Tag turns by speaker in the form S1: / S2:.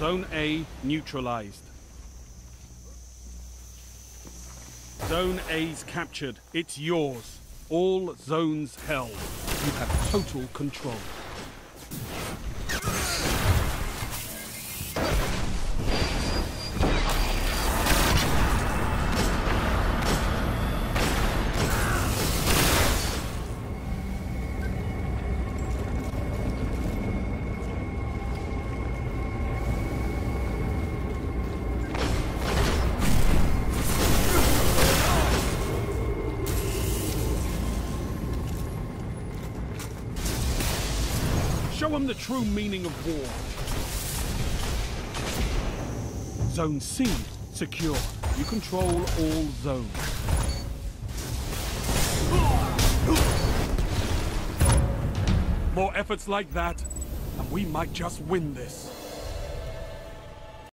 S1: Zone A neutralized. Zone A's captured. It's yours. All zones held. You have total control. Show them the true meaning of war. Zone C, secure. You control all zones. More efforts like that, and we might just win this.